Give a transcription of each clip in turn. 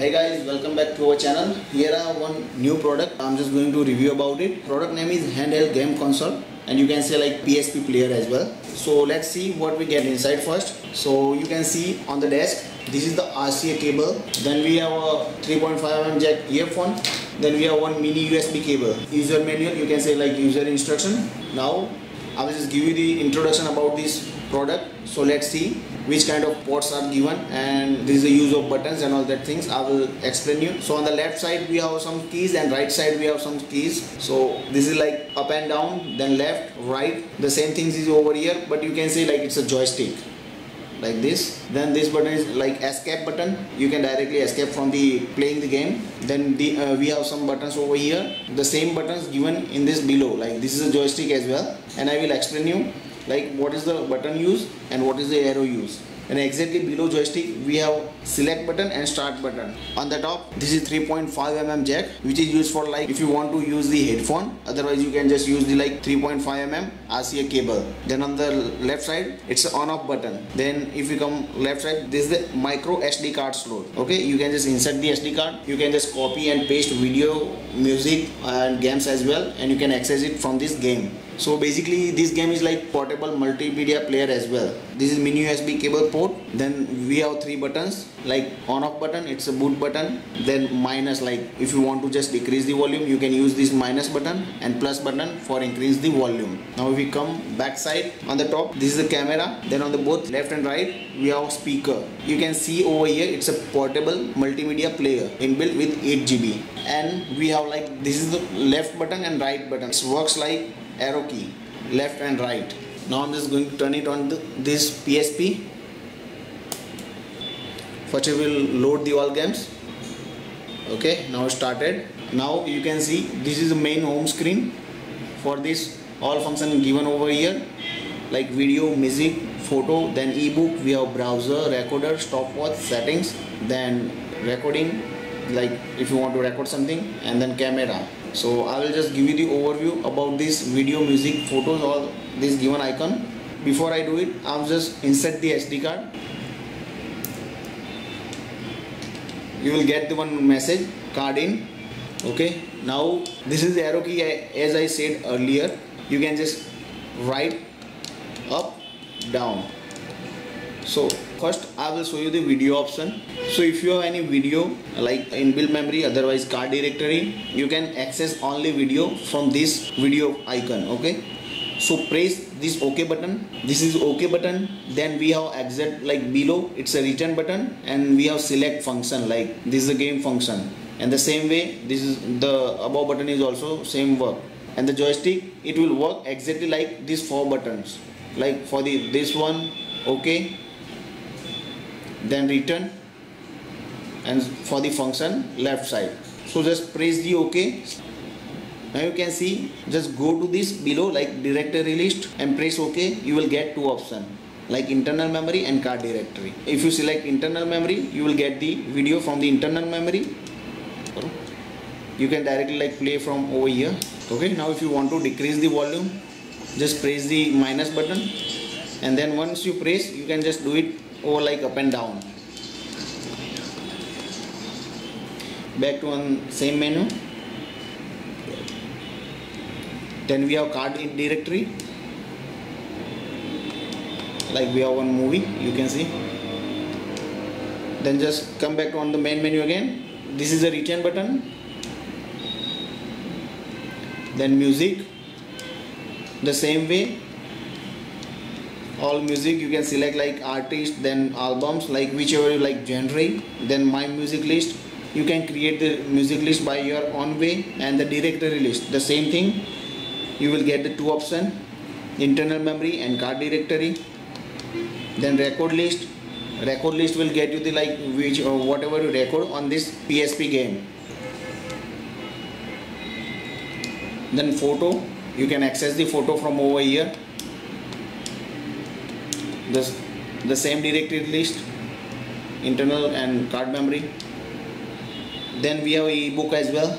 Hey guys, welcome back to our channel. Here are one new product. I'm just going to review about it. Product name is handheld game console and you can say like PSP player as well. So let's see what we get inside first. So you can see on the desk, this is the RCA cable. Then we have a 3.5mm jack earphone. Then we have one mini USB cable. User manual, you can say like user instruction. Now I will just give you the introduction about this product. So let's see which kind of ports are given and this is the use of buttons and all that things. I will explain you. So on the left side we have some keys and right side we have some keys. So this is like up and down then left right. The same things is over here but you can say like it's a joystick like this. Then this button is like escape button. You can directly escape from the playing the game. Then the uh, we have some buttons over here. The same buttons given in this below like this is a joystick as well. And i will explain you like what is the button use and what is the arrow use and exactly below joystick we have select button and start button. On the top this is 3.5 mm jack which is used for like if you want to use the headphone. Otherwise you can just use the like 3.5 mm RCA cable. Then on the left side it's on off button. Then if you come left side this is the micro SD card slot. Okay? You can just insert the SD card. You can just copy and paste video music and games as well. And you can access it from this game so basically this game is like portable multimedia player as well. This is mini usb cable port. Then we have three buttons like on off button it's a boot button then minus like if you want to just decrease the volume you can use this minus button and plus button for increase the volume. Now if we come back side on the top this is the camera. Then on the both left and right we have speaker. You can see over here it's a portable multimedia player inbuilt with 8 GB and we have like this is the left button and right button. It works like arrow key left and right. Now I'm just going to turn it on the, this PSP first we will load the all games. Okay now started. Now you can see this is the main home screen for this all function given over here. Like video music photo then ebook we have browser recorder stopwatch settings then recording like if you want to record something and then camera so I will just give you the overview about this video music photos all this given icon. Before I do it I'll just insert the SD card. You will get the one message card in. Okay? Now this is the arrow key as I said earlier. You can just write up down. So first I will show you the video option. So if you have any video like inbuilt memory otherwise card directory you can access only video from this video icon okay? So press this ok button. This is ok button. Then we have exit like below it's a return button. And we have select function like this is a game function. And the same way this is the above button is also same work. And the joystick it will work exactly like these four buttons. Like for the this one okay then return. And for the function left side. So just press the ok. Now you can see just go to this below like directory list and press ok. You will get two options like internal memory and card directory. If you select internal memory you will get the video from the internal memory. You can directly like play from over here. Okay now if you want to decrease the volume just press the minus button. And then once you press you can just do it over like up and down? Back to one same menu. Then we have card directory. Like we have one movie you can see. Then just come back on the main menu again. This is the return button. Then music. The same way all music you can select like artist then albums like whichever you like genre then my music list. You can create the music list by your own way and the directory list. The same thing you will get the two option internal memory and card directory. Then record list. Record list will get you the like which or whatever you record on this PSP game. Then photo. You can access the photo from over here the, the same directory list internal and card memory. Then we have ebook as well.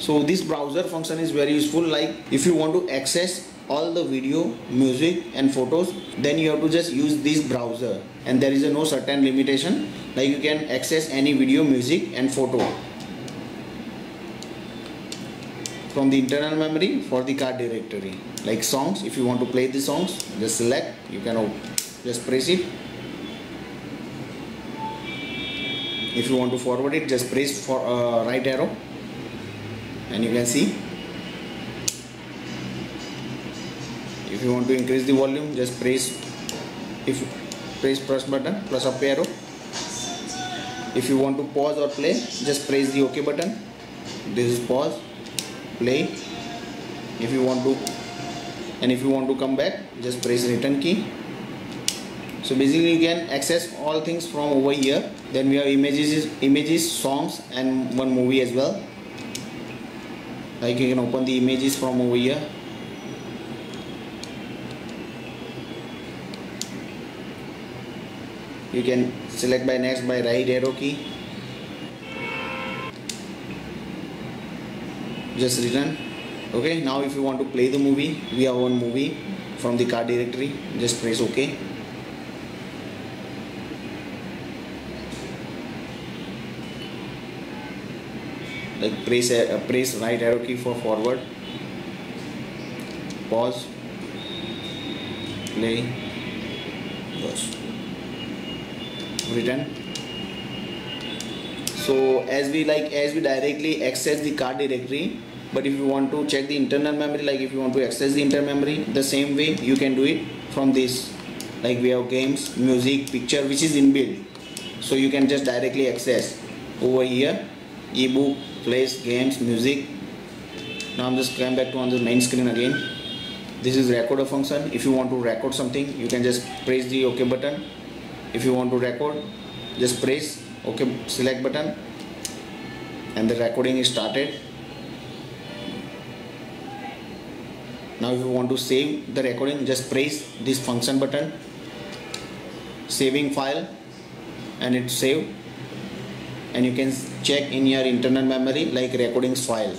So this browser function is very useful. Like if you want to access all the video music and photos then you have to just use this browser. And there is no certain limitation. Like you can access any video music and photo. From the internal memory for the card directory. Like songs if you want to play the songs just select you can just press it if you want to forward it just press for uh, right arrow. And you can see. If you want to increase the volume just press if press plus button plus up arrow. If you want to pause or play just press the ok button. This is pause play. If you want to and if you want to come back just press return key so basically you can access all things from over here. Then we have images images songs and one movie as well. Like you can open the images from over here. You can select by next by right arrow key. Just return. Okay now if you want to play the movie we have one movie from the card directory. Just press ok like press uh, press right arrow key for forward pause play pause return so as we like as we directly access the card directory but if you want to check the internal memory like if you want to access the internal memory the same way you can do it from this like we have games music picture which is inbuilt so you can just directly access over here ebook plays games music. Now i'm just come back to on the main screen again. This is recorder function. If you want to record something you can just press the ok button. If you want to record just press ok select button. And the recording is started. Now if you want to save the recording just press this function button. Saving file. And it's saved and you can check in your internal memory like recordings file.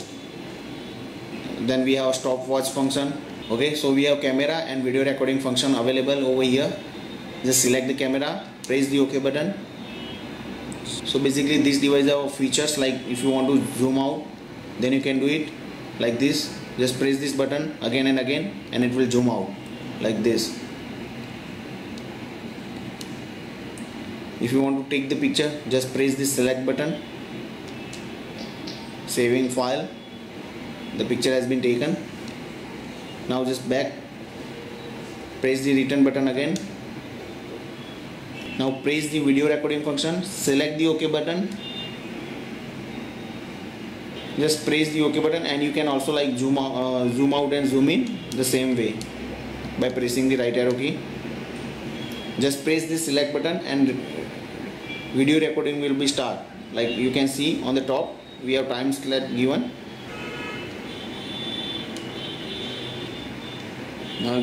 Then we have stopwatch function okay? So we have camera and video recording function available over here. Just select the camera press the ok button. So basically this device have features like if you want to zoom out then you can do it like this. Just press this button again and again and it will zoom out like this if you want to take the picture just press the select button. Saving file. The picture has been taken. Now just back. Press the return button again. Now press the video recording function. Select the ok button. Just press the ok button and you can also like zoom out, uh, zoom out and zoom in the same way by pressing the right arrow key. Just press the select button and video recording will be start like you can see on the top we have time select given. Now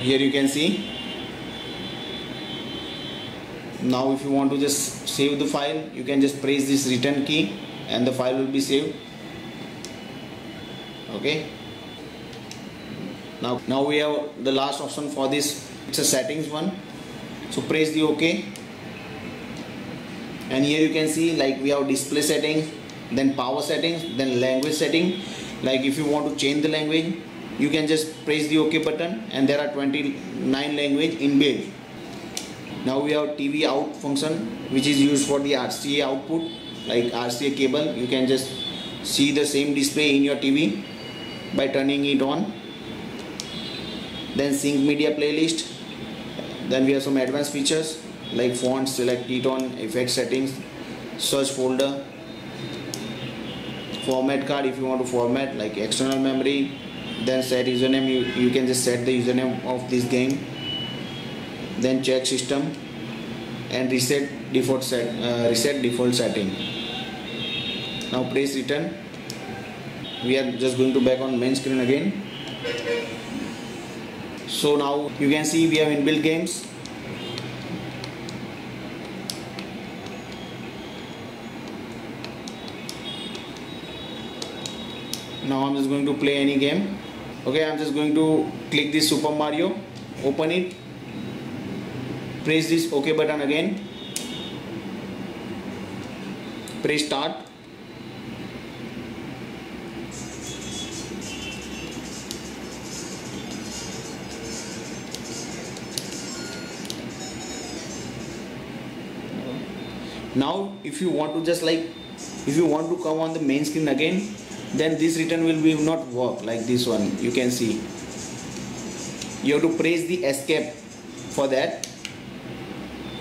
here you can see. Now if you want to just save the file you can just press this return key and the file will be saved. Okay. Now now we have the last option for this. It's a settings one so press the ok and here you can see like we have display settings then power settings then language setting. Like if you want to change the language you can just press the ok button and there are 29 language inbuilt now we have TV out function which is used for the RCA output. Like RCA cable you can just see the same display in your TV by turning it on. Then sync media playlist then we have some advanced features like font select it effect settings search folder format card if you want to format like external memory then set username. You, you can just set the username of this game then check system and reset default set uh, reset default setting. Now press return. We are just going to back on main screen again so now you can see we have inbuilt games. Now I'm just going to play any game. Okay I'm just going to click this Super Mario. Open it. Press this ok button again. Press start now if you want to just like if you want to come on the main screen again then this return will be not work like this one you can see. You have to press the escape for that.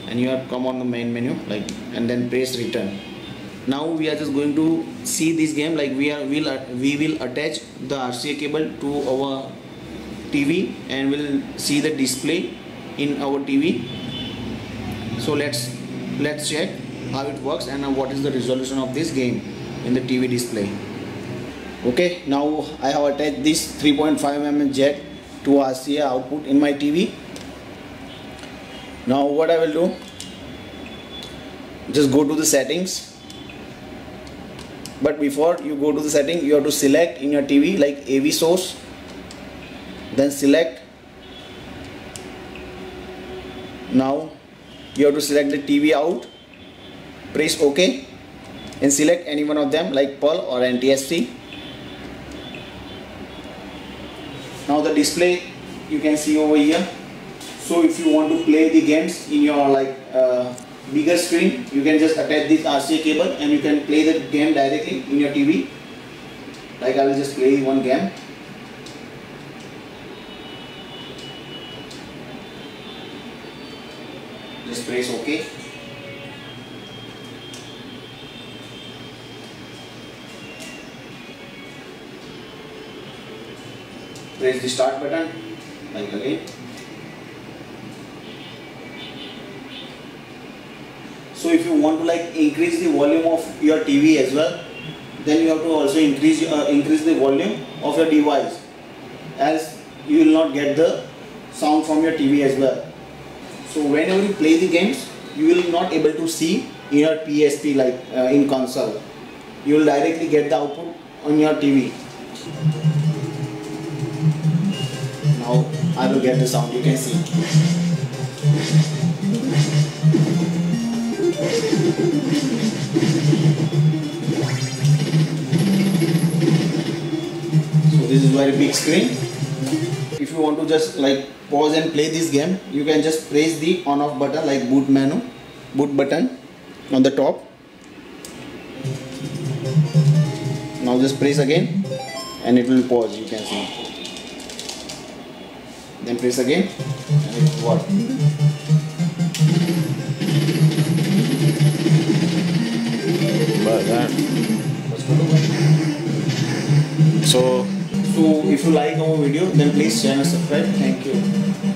And you have come on the main menu like and then press return. Now we are just going to see this game like we are will we will attach the RCA cable to our TV and we'll see the display in our TV so let's let's check how it works and what is the resolution of this game in the TV display. Okay now I have attached this 3.5 mm jack to RCA output in my TV now what I will do just go to the settings. But before you go to the setting you have to select in your TV like AV source then select. Now you have to select the TV out press OK and select any one of them like PAL or NTSC now the display you can see over here. So if you want to play the games in your like uh, bigger screen you can just attach this RCA cable and you can play the game directly in your TV like I will just play one game. Just press OK press the start button like again. So if you want to like increase the volume of your TV as well then you have to also increase uh, increase the volume of your device as you will not get the sound from your TV as well. So whenever you play the games you will not able to see in your PSP like uh, in console. You will directly get the output on your TV now I will get the sound you can see. So this is very big screen. If you want to just like pause and play this game you can just press the on off button like boot menu boot button on the top. Now just press again and it will pause you can see then press again. And it will work uh, so so if you like our video then please share and subscribe. Thank you